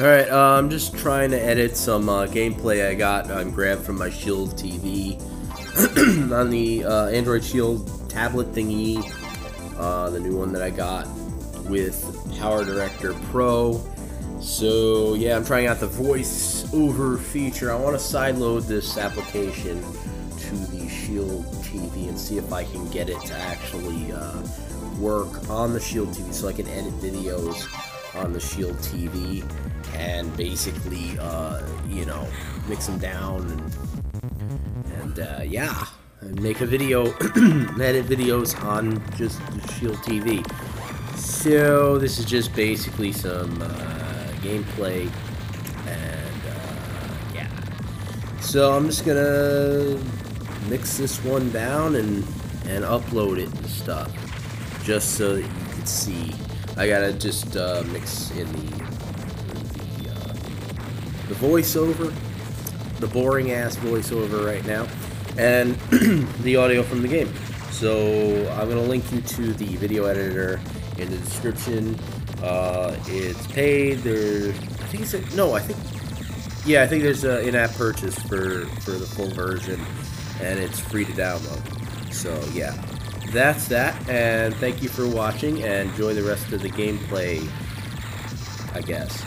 Alright, uh, I'm just trying to edit some uh, gameplay I got um, grabbed from my Shield TV on the uh, Android Shield tablet thingy, uh, the new one that I got with Power Director Pro. So yeah, I'm trying out the voice over feature. I want to sideload this application to the Shield TV and see if I can get it to actually uh, work on the Shield TV so I can edit videos on the Shield TV and basically, uh, you know, mix them down and, and uh, yeah, and make a video, edit videos on just the Shield TV. So this is just basically some uh, gameplay and uh, yeah. So I'm just gonna mix this one down and and upload it and stuff just so that you can see. I gotta just uh, mix in the the, uh, the voiceover, the boring ass voiceover right now, and the audio from the game. So I'm gonna link you to the video editor in the description. Uh, it's paid. There, I think it's a, no. I think yeah. I think there's an in-app purchase for for the full version, and it's free to download. So yeah, that's that. And thank you for watching. And enjoy the rest of the gameplay. I guess.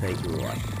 Thank you for watching.